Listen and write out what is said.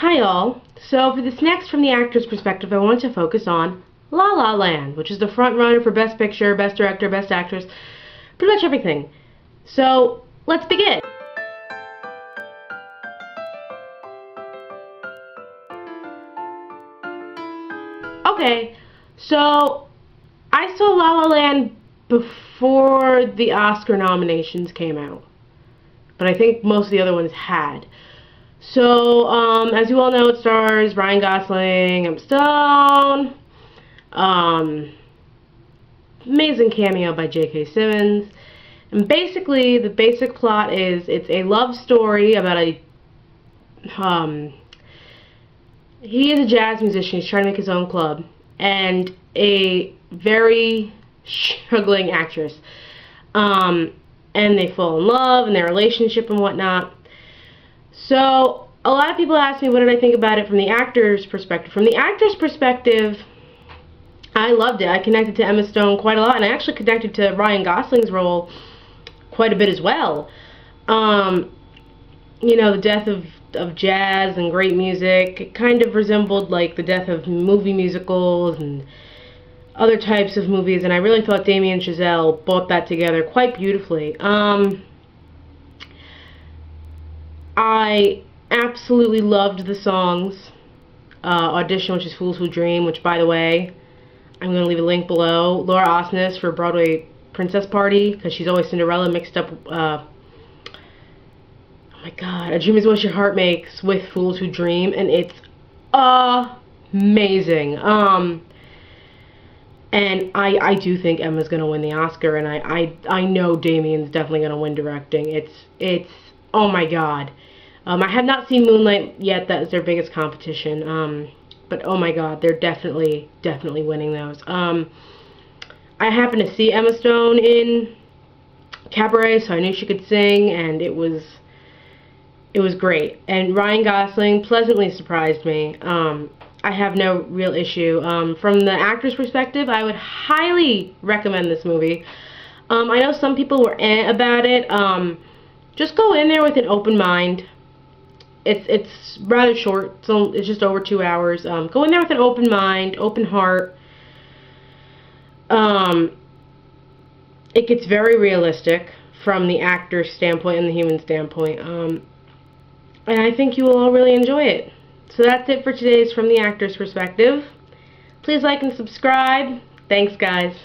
Hi all. So for this next from the actor's perspective, I want to focus on La La Land, which is the front runner for Best Picture, Best Director, Best Actress, pretty much everything. So let's begin. Okay, so I saw La La Land before the Oscar nominations came out, but I think most of the other ones had. So, um, as you all know, it stars Ryan Gosling, Emma Stone, um, amazing cameo by J.K. Simmons. And basically, the basic plot is it's a love story about a, um, he is a jazz musician, he's trying to make his own club, and a very struggling actress. Um, and they fall in love and their relationship and whatnot. So, a lot of people ask me what did I think about it from the actor's perspective. From the actor's perspective, I loved it. I connected to Emma Stone quite a lot, and I actually connected to Ryan Gosling's role quite a bit as well. Um, you know, the death of, of jazz and great music, it kind of resembled like the death of movie musicals and other types of movies, and I really thought Damien Chazelle brought that together quite beautifully. Um, I absolutely loved the songs. Uh, Audition, which is Fools Who Dream, which, by the way, I'm going to leave a link below. Laura Osnes for Broadway Princess Party, because she's always Cinderella mixed up, uh, oh my god, A Dream is What Your Heart Makes with Fools Who Dream, and it's amazing. Um, and I, I do think Emma's going to win the Oscar, and I, I, I know Damien's definitely going to win directing. It's, it's, oh my god. Um, I have not seen Moonlight yet. That is their biggest competition. Um, but oh my god, they're definitely, definitely winning those. Um, I happened to see Emma Stone in Cabaret, so I knew she could sing, and it was, it was great. And Ryan Gosling pleasantly surprised me. Um, I have no real issue. Um, from the actor's perspective, I would highly recommend this movie. Um, I know some people were eh about it. Um, just go in there with an open mind it's it's rather short. It's just over two hours. Um, go in there with an open mind, open heart. Um, it gets very realistic from the actor's standpoint and the human standpoint. Um, and I think you will all really enjoy it. So that's it for today's From the Actor's Perspective. Please like and subscribe. Thanks, guys.